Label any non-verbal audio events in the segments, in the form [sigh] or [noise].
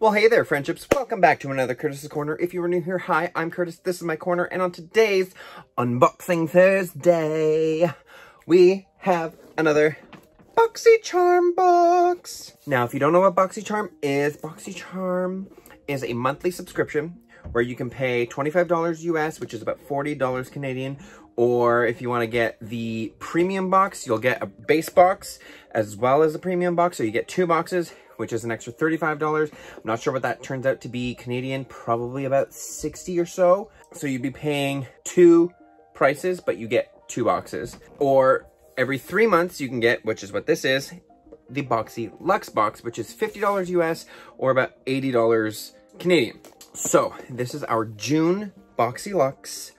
Well, hey there, friendships. Welcome back to another Curtis's Corner. If you are new here, hi, I'm Curtis. This is my corner. And on today's Unboxing Thursday, we have another BoxyCharm box. Now, if you don't know what BoxyCharm is, BoxyCharm is a monthly subscription where you can pay $25 US, which is about $40 Canadian, or if you want to get the premium box, you'll get a base box as well as a premium box. So you get two boxes which is an extra $35. I'm not sure what that turns out to be Canadian, probably about 60 or so. So you'd be paying two prices, but you get two boxes. Or every three months you can get, which is what this is, the BoxyLuxe box, which is $50 US or about $80 Canadian. So this is our June BoxyLuxe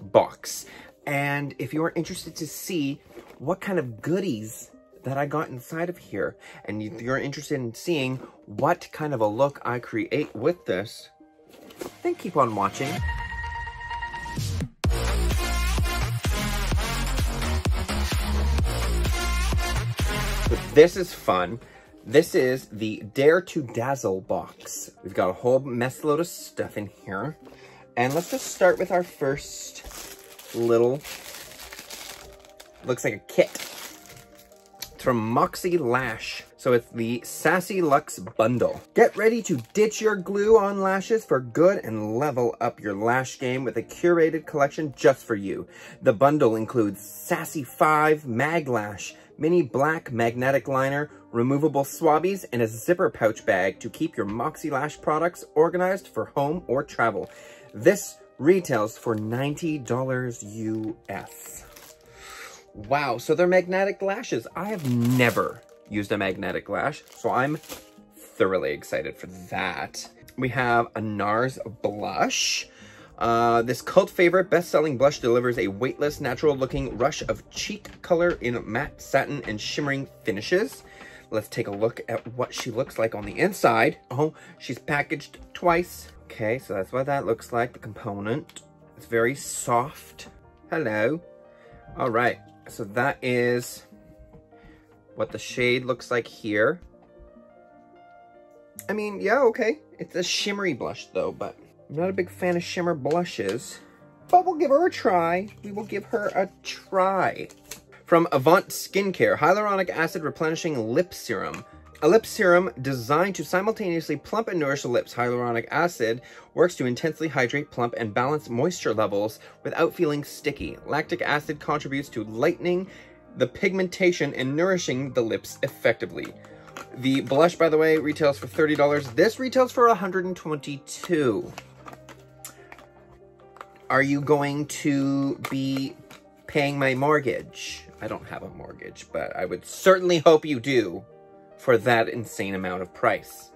box. And if you are interested to see what kind of goodies that I got inside of here. And if you're interested in seeing what kind of a look I create with this, then keep on watching. this is fun. This is the Dare to Dazzle box. We've got a whole mess load of stuff in here. And let's just start with our first little, looks like a kit from MoxieLash. So it's the Sassy Luxe Bundle. Get ready to ditch your glue on lashes for good and level up your lash game with a curated collection just for you. The bundle includes Sassy 5 Mag Lash, mini black magnetic liner, removable swabbies, and a zipper pouch bag to keep your MoxieLash products organized for home or travel. This retails for $90 US. Wow, so they're magnetic lashes. I have never used a magnetic lash, so I'm thoroughly excited for that. We have a NARS blush. Uh, this cult favorite best-selling blush delivers a weightless, natural-looking rush of cheek color in matte satin and shimmering finishes. Let's take a look at what she looks like on the inside. Oh, she's packaged twice. Okay, so that's what that looks like, the component. It's very soft. Hello. All right, so that is what the shade looks like here. I mean, yeah, okay. It's a shimmery blush though, but I'm not a big fan of shimmer blushes. But we'll give her a try. We will give her a try. From Avant Skincare, Hyaluronic Acid Replenishing Lip Serum. A lip serum designed to simultaneously plump and nourish the lips. Hyaluronic acid works to intensely hydrate, plump, and balance moisture levels without feeling sticky. Lactic acid contributes to lightening the pigmentation and nourishing the lips effectively. The blush, by the way, retails for $30. This retails for 122. Are you going to be paying my mortgage? I don't have a mortgage, but I would certainly hope you do for that insane amount of price.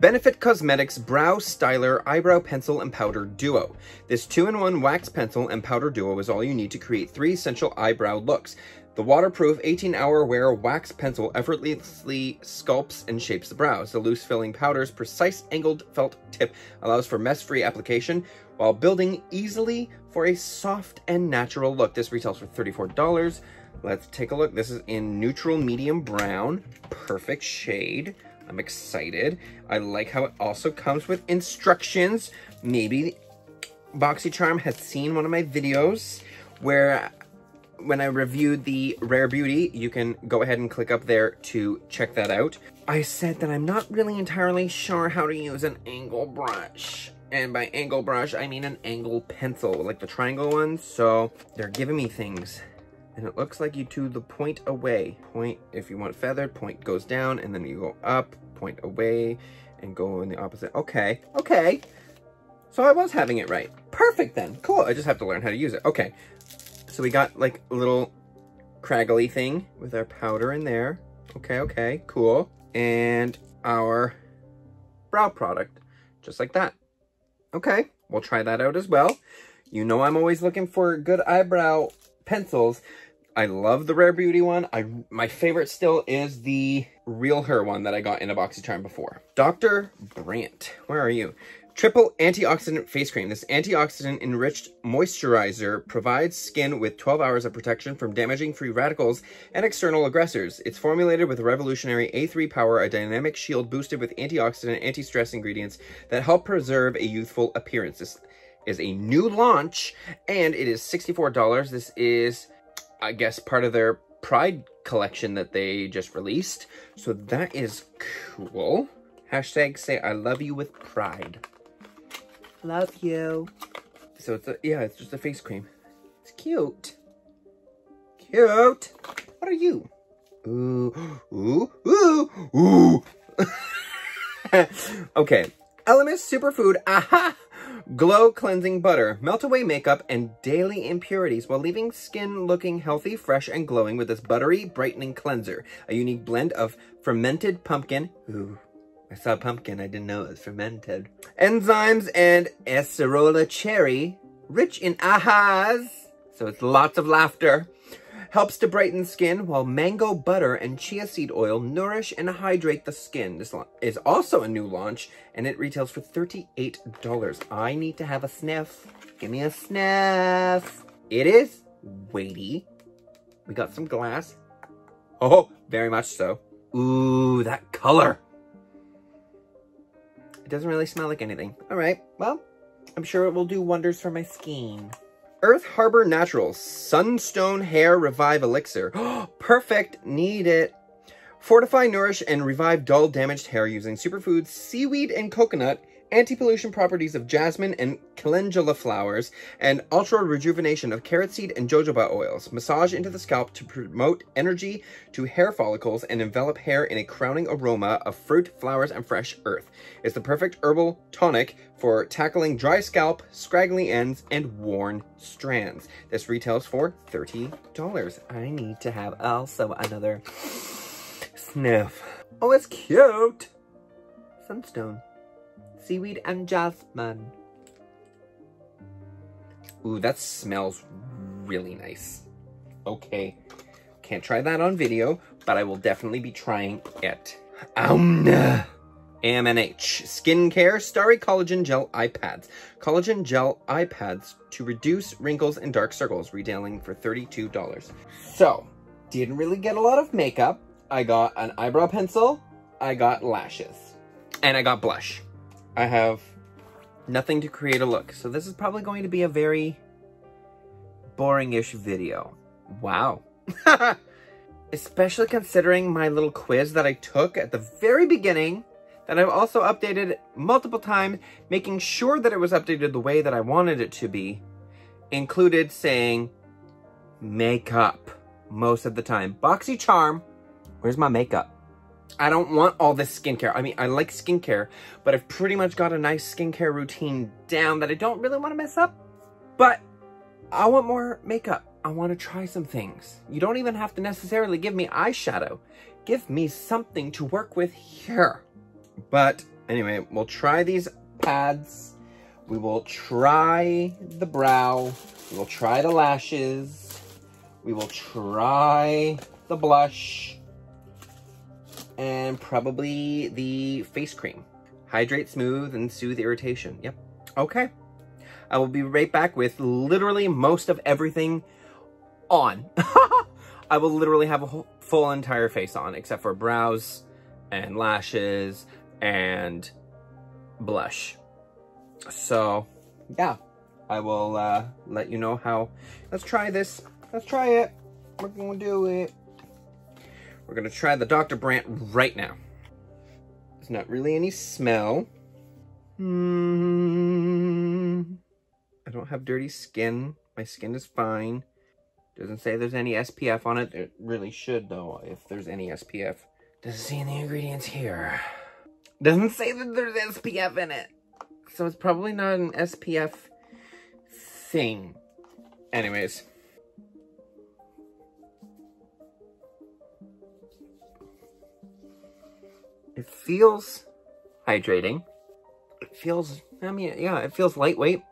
Benefit Cosmetics Brow Styler Eyebrow Pencil and Powder Duo. This two-in-one wax pencil and powder duo is all you need to create three essential eyebrow looks. The waterproof 18-hour wear wax pencil effortlessly sculpts and shapes the brows. The loose filling powder's precise angled felt tip allows for mess-free application while building easily for a soft and natural look. This retails for $34. Let's take a look. This is in neutral medium brown. Perfect shade. I'm excited. I like how it also comes with instructions. Maybe BoxyCharm has seen one of my videos where when I reviewed the Rare Beauty, you can go ahead and click up there to check that out. I said that I'm not really entirely sure how to use an angle brush. And by angle brush, I mean an angle pencil, like the triangle ones. So they're giving me things and it looks like you do the point away. Point, if you want feathered, point goes down, and then you go up, point away, and go in the opposite. Okay, okay. So I was having it right. Perfect then. Cool. I just have to learn how to use it. Okay. So we got like a little craggly thing with our powder in there. Okay, okay, cool. And our brow product, just like that. Okay, we'll try that out as well. You know I'm always looking for good eyebrow pencils. I love the Rare Beauty one. I My favorite still is the RealHer one that I got in a BoxyCharm before. Dr. Brandt, where are you? Triple antioxidant face cream. This antioxidant enriched moisturizer provides skin with 12 hours of protection from damaging free radicals and external aggressors. It's formulated with revolutionary A3 power, a dynamic shield boosted with antioxidant, anti-stress ingredients that help preserve a youthful appearance. This is a new launch and it is $64. This is, I guess, part of their Pride collection that they just released. So that is cool. Hashtag say I love you with pride. Love you. So it's a, yeah, it's just a face cream. It's cute. Cute. What are you? Ooh, ooh, ooh, ooh. [laughs] okay. Elemis Superfood, AHA! Glow Cleansing Butter. Melt away makeup and daily impurities while leaving skin looking healthy, fresh, and glowing with this buttery, brightening cleanser. A unique blend of fermented pumpkin. Ooh, I saw pumpkin. I didn't know it was fermented. Enzymes and acerola cherry, rich in AHAs. So it's lots of laughter. Helps to brighten skin, while mango butter and chia seed oil nourish and hydrate the skin. This is also a new launch, and it retails for $38. I need to have a sniff. Give me a sniff. It is weighty. We got some glass. Oh, very much so. Ooh, that color. It doesn't really smell like anything. All right, well, I'm sure it will do wonders for my skin. Earth Harbor Naturals Sunstone Hair Revive Elixir. [gasps] Perfect, need it. Fortify, nourish, and revive dull, damaged hair using superfoods, seaweed, and coconut anti-pollution properties of jasmine and calendula flowers, and ultra rejuvenation of carrot seed and jojoba oils. Massage into the scalp to promote energy to hair follicles and envelop hair in a crowning aroma of fruit, flowers, and fresh earth. It's the perfect herbal tonic for tackling dry scalp, scraggly ends, and worn strands. This retails for $30. I need to have also another sniff. Oh, it's cute! Sunstone seaweed and jasmine. Ooh, that smells really nice. Okay, can't try that on video, but I will definitely be trying it. Um, [sighs] AMNH, Skincare Starry Collagen Gel Eye Pads. Collagen Gel Eye Pads to reduce wrinkles and dark circles, retailing for $32. So, didn't really get a lot of makeup. I got an eyebrow pencil, I got lashes, and I got blush. I have nothing to create a look. So this is probably going to be a very boring-ish video. Wow. [laughs] Especially considering my little quiz that I took at the very beginning that I've also updated multiple times, making sure that it was updated the way that I wanted it to be, included saying makeup most of the time. BoxyCharm, where's my makeup? I don't want all this skincare. I mean, I like skincare, but I've pretty much got a nice skincare routine down that I don't really want to mess up. But I want more makeup. I want to try some things. You don't even have to necessarily give me eyeshadow. Give me something to work with here. But anyway, we'll try these pads. We will try the brow. We will try the lashes. We will try the blush and probably the face cream. Hydrate, smooth, and soothe irritation. Yep. Okay. I will be right back with literally most of everything on. [laughs] I will literally have a whole, full entire face on, except for brows and lashes and blush. So, yeah. I will uh, let you know how... Let's try this. Let's try it. We're gonna do it. We're gonna try the Dr. Brandt right now. There's not really any smell. Mm, I don't have dirty skin. My skin is fine. Doesn't say there's any SPF on it. It really should though, if there's any SPF. Doesn't see any ingredients here. Doesn't say that there's SPF in it. So it's probably not an SPF thing. Anyways. It feels hydrating. It feels, I mean, yeah, it feels lightweight.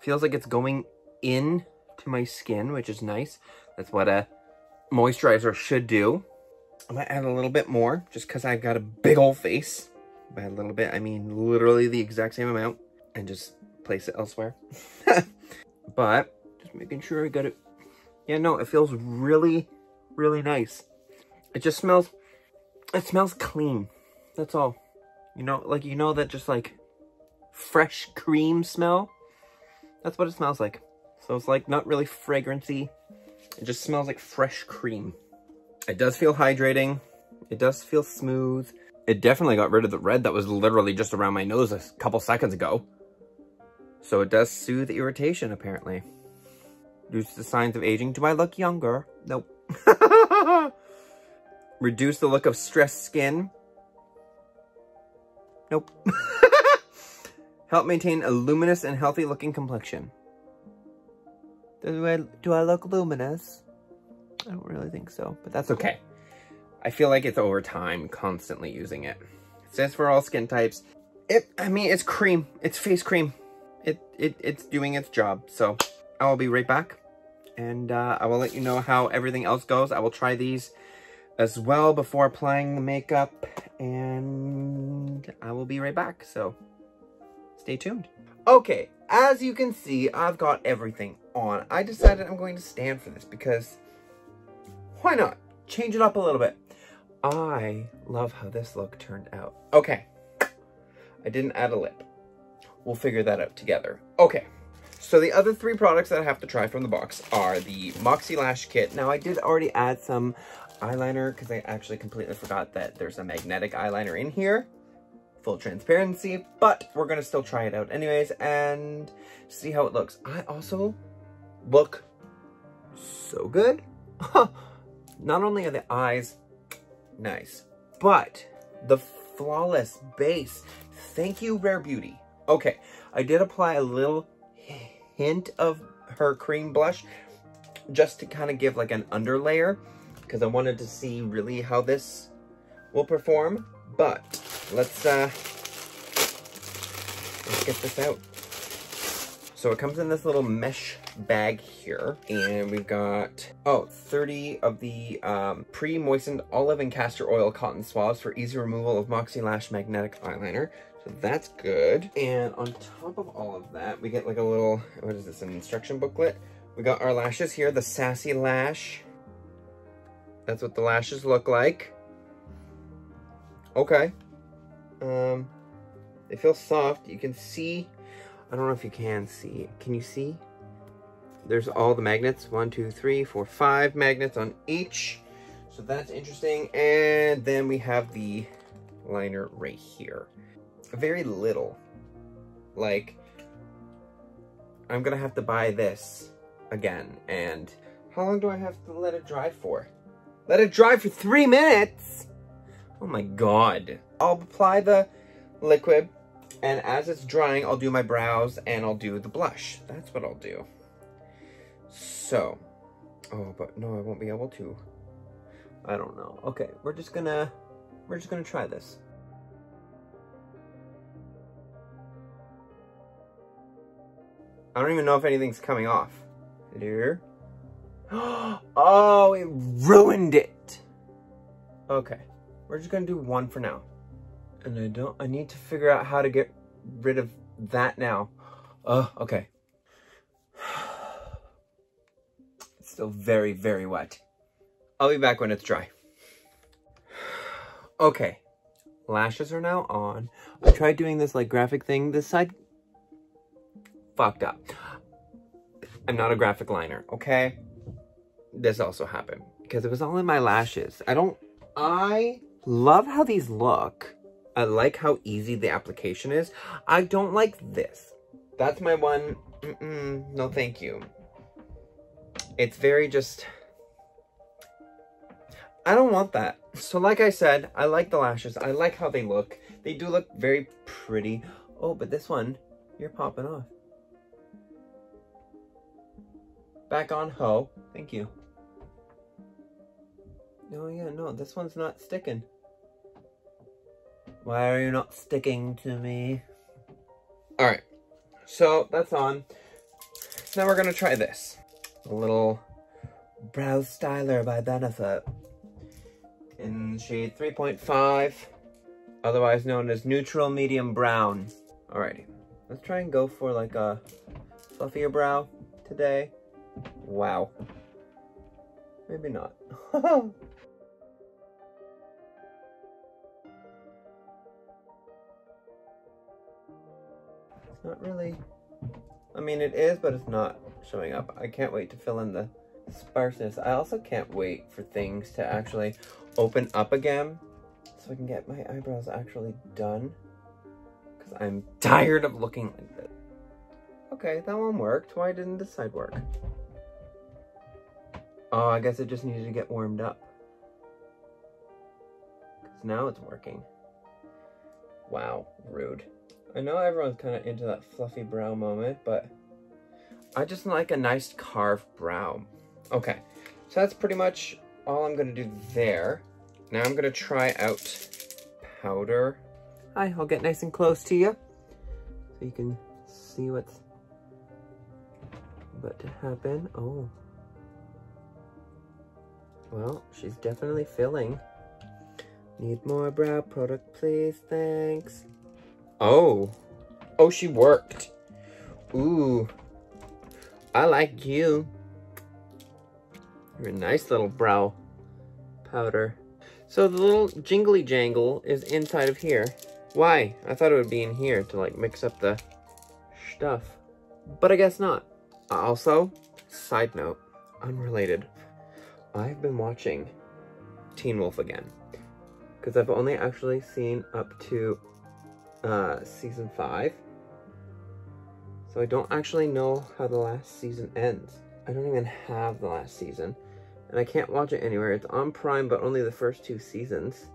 feels like it's going in to my skin, which is nice. That's what a moisturizer should do. I might add a little bit more just because I've got a big old face. by a little bit, I mean literally the exact same amount, and just place it elsewhere. [laughs] but just making sure I got it. Yeah, no, it feels really, really nice. It just smells, it smells clean. That's all. You know, like, you know that just like fresh cream smell? That's what it smells like. So it's like not really fragrancy. It just smells like fresh cream. It does feel hydrating. It does feel smooth. It definitely got rid of the red that was literally just around my nose a couple seconds ago. So it does soothe irritation, apparently. Reduce the signs of aging. Do I look younger? Nope. [laughs] Reduce the look of stressed skin. Nope. [laughs] Help maintain a luminous and healthy looking complexion. Do I, do I look luminous? I don't really think so, but that's okay. I feel like it's over time constantly using it. It says for all skin types. It, I mean, it's cream. It's face cream. It, it, it's doing its job. So I will be right back and uh, I will let you know how everything else goes. I will try these as well before applying the makeup and I will be right back. So stay tuned. Okay, as you can see, I've got everything on. I decided I'm going to stand for this because why not? Change it up a little bit. I love how this look turned out. Okay, I didn't add a lip. We'll figure that out together. Okay, so the other three products that I have to try from the box are the MoxieLash Kit. Now, I did already add some eyeliner because I actually completely forgot that there's a magnetic eyeliner in here full transparency, but we're gonna still try it out anyways and see how it looks. I also look so good. [laughs] Not only are the eyes nice, but the flawless base. Thank you, Rare Beauty. Okay, I did apply a little hint of her cream blush just to kind of give like an underlayer because I wanted to see really how this will perform. But let's uh, let's get this out. So it comes in this little mesh bag here, and we've got, oh, 30 of the um, pre-moistened olive and castor oil cotton swabs for easy removal of MoxieLash Magnetic Eyeliner. So that's good. And on top of all of that, we get like a little, what is this, an instruction booklet? We got our lashes here, the Sassy Lash. That's what the lashes look like. Okay. Um, they feel soft. You can see, I don't know if you can see. Can you see? There's all the magnets. One, two, three, four, five magnets on each. So that's interesting. And then we have the liner right here. Very little. Like, I'm gonna have to buy this again. And how long do I have to let it dry for? Let it dry for three minutes? Oh my god. I'll apply the liquid, and as it's drying, I'll do my brows and I'll do the blush. That's what I'll do. So, oh, but no, I won't be able to. I don't know. Okay, we're just gonna, we're just gonna try this. I don't even know if anything's coming off. Here. [gasps] Oh, it ruined it. Okay. We're just gonna do one for now. And I don't, I need to figure out how to get rid of that now. Oh, okay. [sighs] It's still very, very wet. I'll be back when it's dry. [sighs] Okay, lashes are now on. I tried doing this like graphic thing. This side fucked up. I'm not a graphic liner, okay? This also happened because it was all in my lashes. I don't, I Love how these look. I like how easy the application is. I don't like this. That's my one, mm -mm, no thank you. It's very just, I don't want that. So like I said, I like the lashes. I like how they look. They do look very pretty. Oh, but this one, you're popping off. Back on Ho. Thank you. No, yeah, no, this one's not sticking. Why are you not sticking to me? Alright, so that's on. Now we're to try this. A little Brow Styler by Benefit. In shade 3.5. otherwise known as neutral medium brown. Alrighty, let's try and go for like a fluffier brow today. Wow. Maybe not. [laughs] not really, I mean it is, but it's not showing up. I can't wait to fill in the sparseness. I also can't wait for things to actually open up again so I can get my eyebrows actually done. Because I'm tired of looking like this. Okay, that one worked. Why didn't this side work? Oh, I guess it just needed to get warmed up. Because now it's working. Wow, rude. I know everyone's kind of into that fluffy brow moment, but I just like a nice carved brow. Okay, so that's pretty much all I'm going to do there. Now I'm going to try out powder. Hi, I'll get nice and close to you so you can see what's about to happen. Oh. Well, she's definitely filling. Need more brow product, please. Thanks. Oh. Oh, she worked. Ooh. I like you. You're a nice little brow powder. So the little jingly jangle is inside of here. Why? I thought it would be in here to like mix up the stuff. But I guess not. Also, side note, unrelated. I've been watching Teen Wolf again. Because I've only actually seen up to uh, season 5. So I don't actually know how the last season ends. I don't even have the last season. And I can't watch it anywhere. It's on Prime, but only the first two seasons.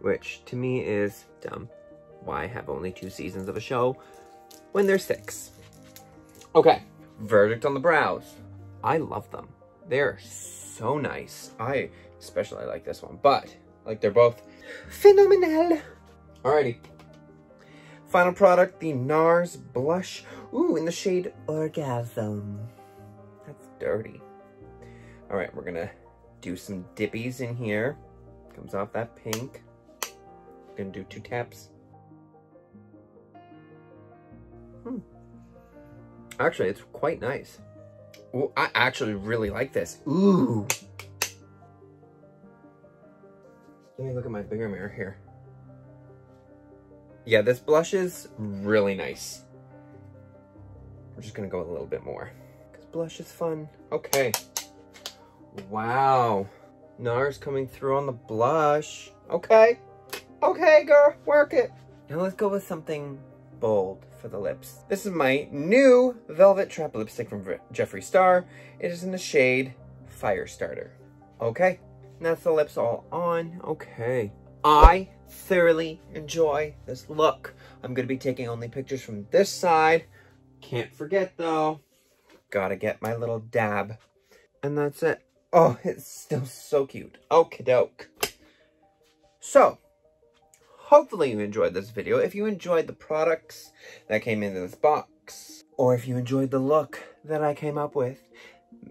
Which, to me, is dumb. Why have only two seasons of a show when there's six? Okay, verdict on the brows. I love them. They're so nice. I especially like this one, but like they're both phenomenal. Alrighty. Final product, the NARS blush. Ooh, in the shade Orgasm. That's dirty. All right, we're gonna do some dippies in here. Comes off that pink. Gonna do two taps. Hmm. Actually, it's quite nice. Ooh, I actually really like this. Ooh. Let me look at my bigger mirror here. Yeah, this blush is really nice. We're just gonna go a little bit more. Because blush is fun. Okay. Wow. NARS coming through on the blush. Okay. Okay, girl. Work it. Now let's go with something bold for the lips. This is my new Velvet Trap lipstick from Jeffree Star. It is in the shade Firestarter. Okay, that's the lips all on. Okay. I thoroughly enjoy this look. I'm going to be taking only pictures from this side. Can't forget though, gotta get my little dab. And that's it. Oh, it's still so cute. Okie doke. So, hopefully you enjoyed this video. If you enjoyed the products that came in this box, or if you enjoyed the look that I came up with,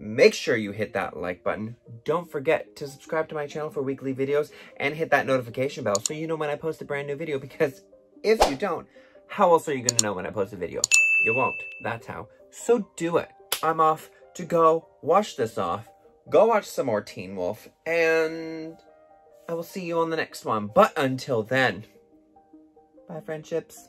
make sure you hit that like button. Don't forget to subscribe to my channel for weekly videos and hit that notification bell so you know when I post a brand new video because if you don't, how else are you going to know when I post a video? You won't. That's how. So do it. I'm off to go wash this off, go watch some more Teen Wolf, and I will see you on the next one. But until then, bye friendships.